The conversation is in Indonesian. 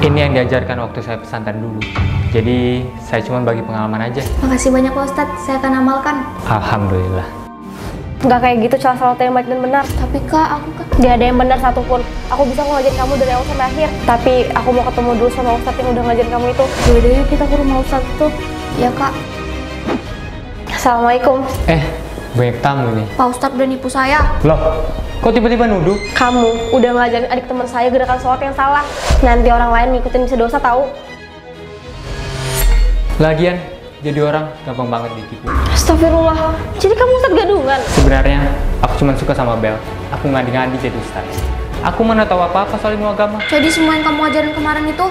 Ini yang diajarkan waktu saya pesantren dulu. Jadi saya cuma bagi pengalaman aja. Makasih banyak Pak Ustadz, saya akan amalkan. Alhamdulillah. Nggak kayak gitu cara salat yang baik dan benar. Tapi kak, aku kan... Gak ada yang benar satupun. Aku bisa ngajarin kamu dari awal sampai akhir. Tapi aku mau ketemu dulu sama Ustadz yang udah ngajarin kamu itu. Yaudah yuk kita ke rumah Ustadz tuh. Ya kak, Assalamualaikum. Eh, banyak tamu nih. Pak Ustadz udah nipu saya. Loh, kok tiba-tiba nuduh? Kamu udah ngajarin adik teman saya gerakan sholat yang salah. Nanti orang lain ngikutin bisa dosa tahu. Lagian, jadi orang gampang banget ditipu. Astagfirullah. Jadi kamu Ustadz gadungan? Sebenarnya, aku cuma suka sama Bel. Aku ngadi-ngadi jadi ustaz. Aku mana tahu apa-apa soal ilmu agama. Jadi semua yang kamu ajarin kemarin itu